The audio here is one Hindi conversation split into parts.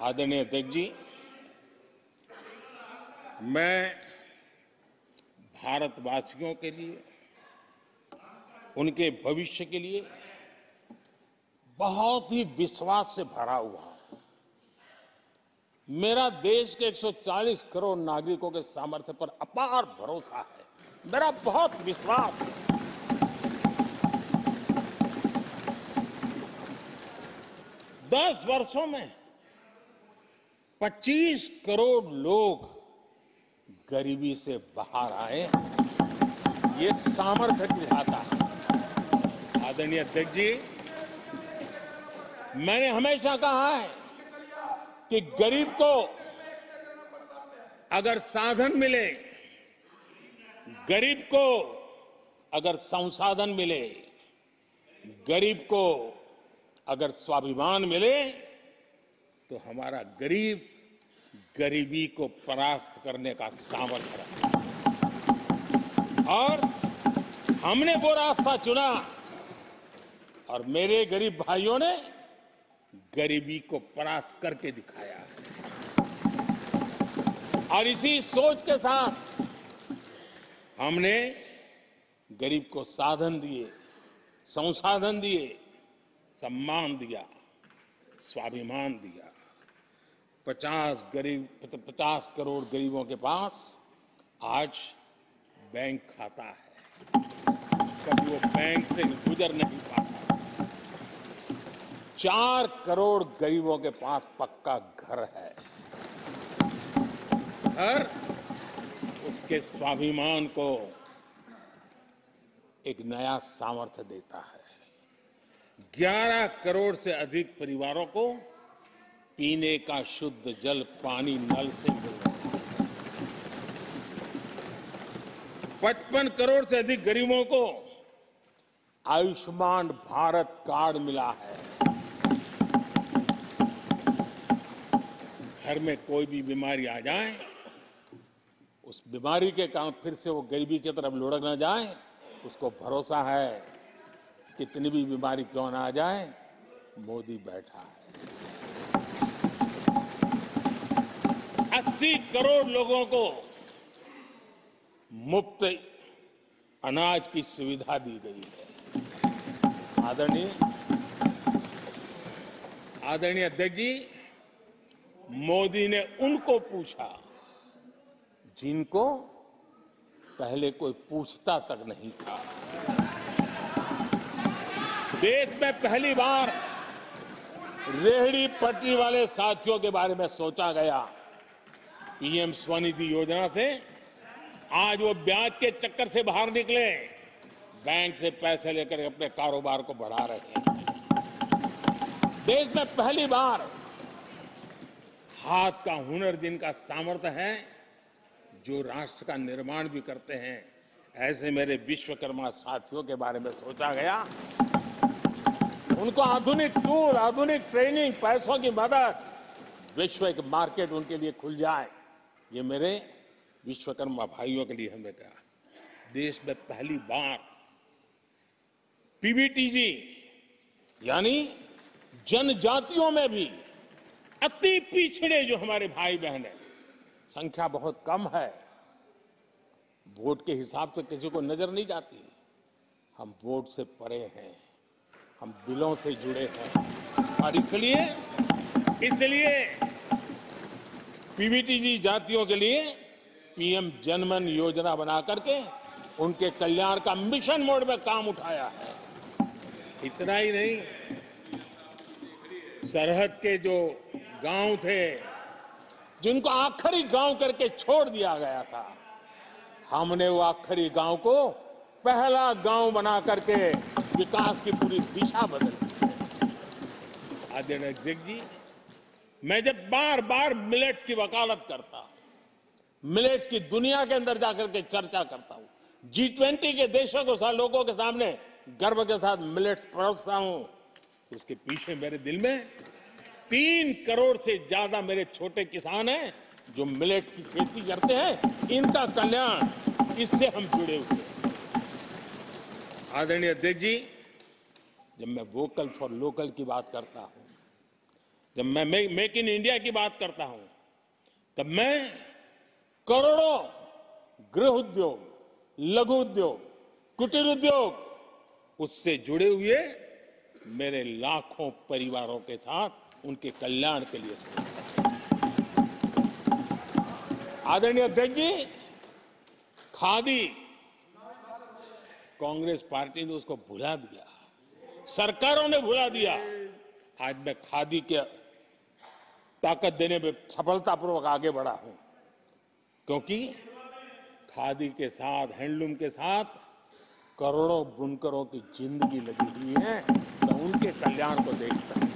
आदरणीय अध्यक्ष जी, मैं भारतवासियों के लिए, उनके भविष्य के लिए बहुत ही विश्वास से भरा हुआ है। मेरा देश के 140 करोड़ नागरिकों के सामर्थ्य पर अपार भरोसा है। मेरा बहुत विश्वास है। दस वर्षों में 25 करोड़ लोग गरीबी से बाहर आए ये सामर्थ्य दिखाता है। आदरणीय अध्यक्ष जी, मैंने हमेशा कहा है कि गरीब को अगर साधन मिले, गरीब को अगर संसाधन मिले, गरीब को अगर स्वाभिमान मिले तो हमारा गरीब गरीबी को परास्त करने का सामर्थ्य रखता है और हमने वो रास्ता चुना और मेरे गरीब भाइयों ने गरीबी को परास्त करके दिखाया। और इसी सोच के साथ हमने गरीब को साधन दिए, संसाधन दिए, सम्मान दिया, स्वाभिमान दिया। पचास गरीब पचास करोड़ गरीबों के पास आज बैंक खाता है। कभी वो बैंक से गुजर नहीं पाता। चार करोड़ गरीबों के पास पक्का घर है। घर उसके स्वाभिमान को एक नया सामर्थ्य देता है। 11 करोड़ से अधिक परिवारों को पीने का शुद्ध जल पानी नल से मिल रहा है। पचपन करोड़ से अधिक गरीबों को आयुष्मान भारत कार्ड मिला है। घर में कोई भी बीमारी आ जाए, उस बीमारी के कारण फिर से वो गरीबी की तरफ़ लुढ़क न जाए, उसको भरोसा है, कितनी भी बीमारी क्यों ना आ जाए, मोदी बैठा है। 80 करोड़ लोगों को मुफ़्त अनाज की सुविधा दी गई है। आदरणीय आदरणीय अध्यक्ष जी, मोदी ने उनको पूछा जिनको पहले कोई पूछता तक नहीं था। देश में पहली बार रेहड़ी पटरी वाले साथियों के बारे में सोचा गया। पीएम स्वनिधि योजना से आज वो ब्याज के चक्कर से बाहर निकले। बैंक से पैसे लेकर अपने कारोबार को बढ़ा रहे हैं। देश में पहली बार हाथ का हुनर जिनका सामर्थ्य है, जो राष्ट्र का निर्माण भी करते हैं, ऐसे मेरे विश्वकर्मा साथियों के बारे में सोचा गया। उनको आधुनिक टूल आधुनिक ट्रेनिंग, पैसों की मदद, विश्व एक मार्केट उनके लिए खुल जाए। ये मेरे विश्वकर्मा भाइयों के लिए हमने कहा। देश में पहली बार पीवीटीजी यानी जनजातियों में भी अति पिछड़े जो हमारे भाई बहन हैं, संख्या बहुत कम है। वोट के हिसाब से किसी को नज़र नहीं जाती। हम वोट से परे हैं, हम दिलों से जुड़े हैं और इसलिए इसलिए पीवीटीजी जातियों के लिए पीएम जनमन योजना बना करके उनके कल्याण का मिशन मोड में काम उठाया है। इतना ही नहीं, सरहद के जो गाँव थे, जिनको आखिरी गाँव करके छोड़ दिया गया था, हमने वो आखिरी गाँव को पहला गाँव बना करके विकास की पूरी दिशा बदल दी। आदरणीय अध्यक्ष जी मैं जब बार बार मिलेट्स की वकालत करता, मिलेट्स की दुनिया के अंदर जाकर के चर्चा करता हूँ। जी ट्वेंटी के देशों के साथ, लोगों के सामने गर्व के साथ मिलेट्स परोसता हूँ। तो उसके पीछे मेरे दिल में तीन करोड़ से ज़्यादा मेरे छोटे किसान हैं जो मिलेट की खेती करते हैं। इनका कल्याण, इससे हम जुड़े हुए आदरणीय अध्यक्ष जी, जब मैं वोकल फॉर लोकल की बात करता हूँ जब मैं मेक इन इंडिया की बात करता हूँ, तब मैं करोड़ों गृह उद्योग, लघु उद्योग, कुटीर उद्योग, उससे जुड़े हुए मेरे लाखों परिवारों के साथ उनके कल्याण के लिए आदरणीय अध्यक्ष जी, खादी, कांग्रेस पार्टी ने उसको भुला दिया। सरकारों ने भुला दिया। आज मैं खादी के ताकत देने में सफलतापूर्वक आगे बढ़ा हूँ। क्योंकि खादी के साथ, हैंडलूम के साथ करोड़ों बुनकरों की ज़िंदगी लगी हुई है। मैं उनके कल्याण को देखता हूँ।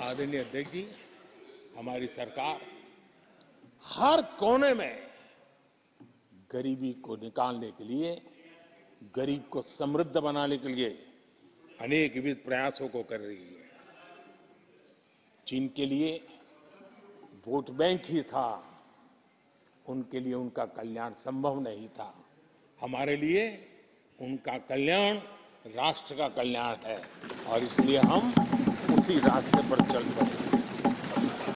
आदरणीय अध्यक्ष जी, हमारी सरकार हर कोने में गरीबी को निकालने के लिए, गरीब को समृद्ध बनाने के लिए अनेक विविध प्रयासों को कर रही है। जिनके लिए वोट बैंक ही था, उनके लिए उनका कल्याण संभव नहीं था। हमारे लिए उनका कल्याण राष्ट्र का कल्याण है और इसलिए हम उसी रास्ते पर चल पड़े